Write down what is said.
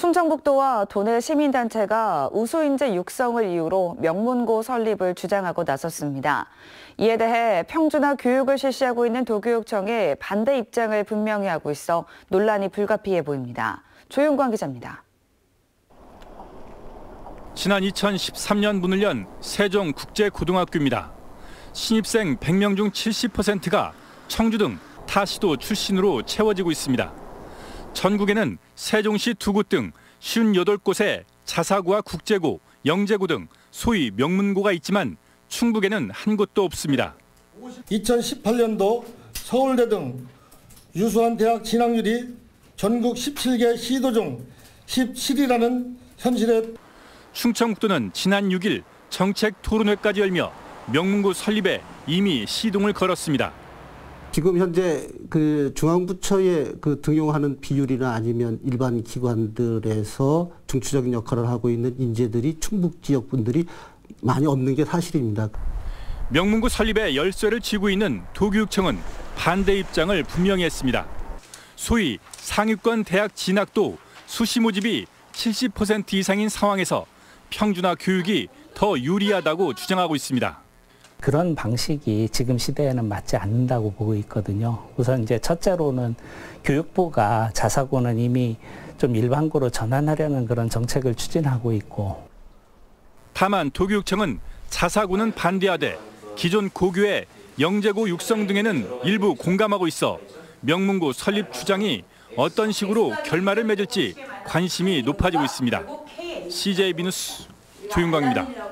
충청북도와 도내 시민단체가 우수인재 육성을 이유로 명문고 설립을 주장하고 나섰습니다. 이에 대해 평준화 교육을 실시하고 있는 도교육청이 반대 입장을 분명히 하고 있어 논란이 불가피해 보입니다. 조윤광 기자입니다. 지난 2013년 문을 연 세종국제고등학교입니다. 신입생 100명 중 70%가 청주 등 타시도 출신으로 채워지고 있습니다. 전국에는 세종시 두곳등 58곳에 자사고와 국제고, 영재고 등 소위 명문고가 있지만 충북에는 한 곳도 없습니다. 2018년도 서울대 등 유수한 대학 진학률이 전국 17개 시도 중 17위라는 현실에 충청북도는 지난 6일 정책 토론회까지 열며 명문고 설립에 이미 시동을 걸었습니다. 지금 현재 그 중앙부처에 그 등용하는 비율이나 아니면 일반 기관들에서 중추적인 역할을 하고 있는 인재들이 충북 지역 분들이 많이 없는 게 사실입니다. 명문고 설립에 열쇠를 쥐고 있는 도교육청은 반대 입장을 분명히 했습니다. 소위 상위권 대학 진학도 수시 모집이 70% 이상인 상황에서 평준화 교육이 더 유리하다고 주장하고 있습니다. 그런 방식이 지금 시대에는 맞지 않는다고 보고 있거든요. 우선 이제 첫째로는 교육부가 자사고는 이미 좀 일반고로 전환하려는 그런 정책을 추진하고 있고 다만 도교육청은 자사고는 반대하되 기존 고교의 영재고 육성 등에는 일부 공감하고 있어 명문고 설립 주장이 어떤 식으로 결말을 맺을지 관심이 높아지고 있습니다. CJB 뉴스 조윤광입니다.